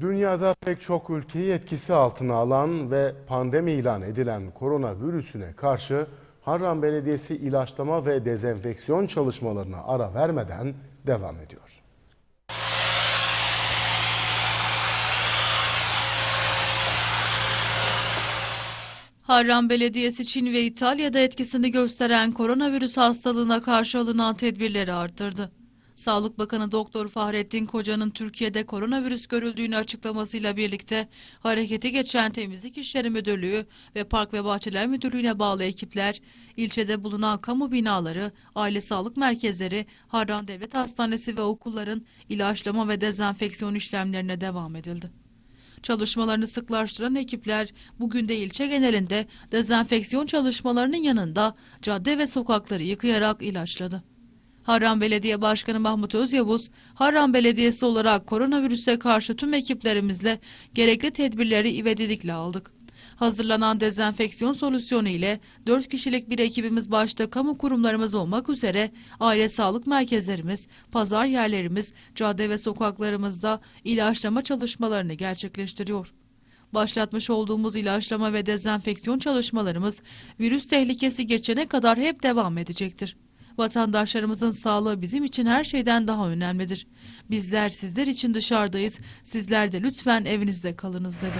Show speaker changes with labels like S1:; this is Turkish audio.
S1: Dünyada pek çok ülkeyi etkisi altına alan ve pandemi ilan edilen koronavirüsüne karşı Harran Belediyesi ilaçlama ve dezenfeksiyon çalışmalarına ara vermeden devam ediyor.
S2: Harran Belediyesi Çin ve İtalya'da etkisini gösteren koronavirüs hastalığına karşı alınan tedbirleri arttırdı. Sağlık Bakanı Doktor Fahrettin Koca'nın Türkiye'de koronavirüs görüldüğünü açıklamasıyla birlikte harekete geçen Temizlik İşleri Müdürlüğü ve Park ve Bahçeler Müdürlüğü'ne bağlı ekipler, ilçede bulunan kamu binaları, aile sağlık merkezleri, Harran Devlet Hastanesi ve okulların ilaçlama ve dezenfeksiyon işlemlerine devam edildi. Çalışmalarını sıklaştıran ekipler bugün de ilçe genelinde dezenfeksiyon çalışmalarının yanında cadde ve sokakları yıkayarak ilaçladı. Harran Belediye Başkanı Mahmut Özyavuz, Harran Belediyesi olarak koronavirüse karşı tüm ekiplerimizle gerekli tedbirleri ivedilikle aldık. Hazırlanan dezenfeksiyon solüsyonu ile 4 kişilik bir ekibimiz başta kamu kurumlarımız olmak üzere aile sağlık merkezlerimiz, pazar yerlerimiz, cadde ve sokaklarımızda ilaçlama çalışmalarını gerçekleştiriyor. Başlatmış olduğumuz ilaçlama ve dezenfeksiyon çalışmalarımız virüs tehlikesi geçene kadar hep devam edecektir. Vatandaşlarımızın sağlığı bizim için her şeyden daha önemlidir. Bizler sizler için dışarıdayız. Sizler de lütfen evinizde kalınız dedi.